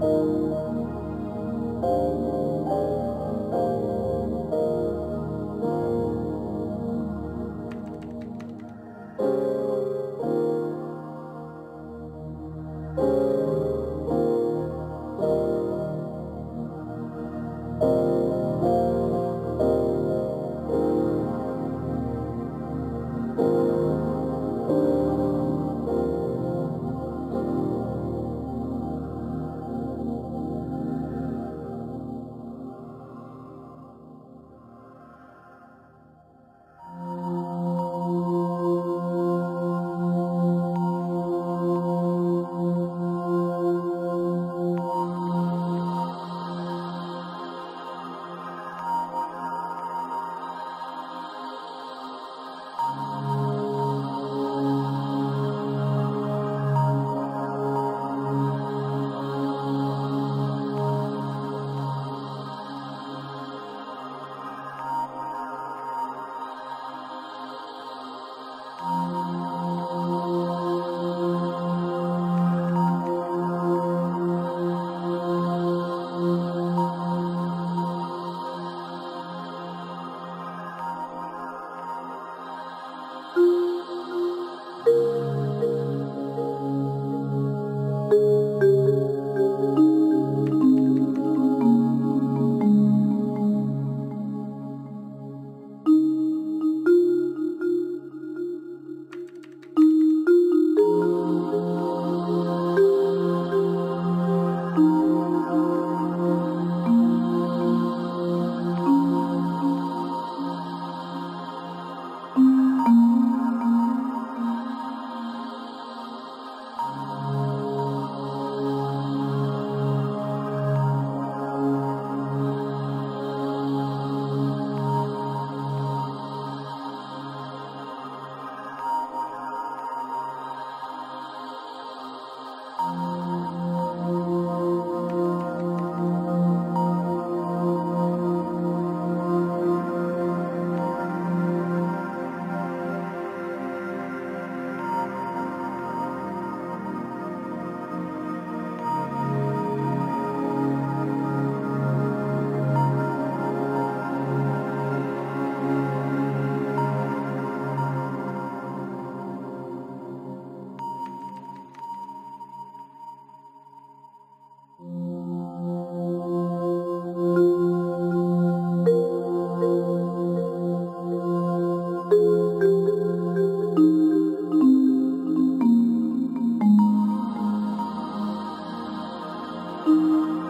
Oh. you. 음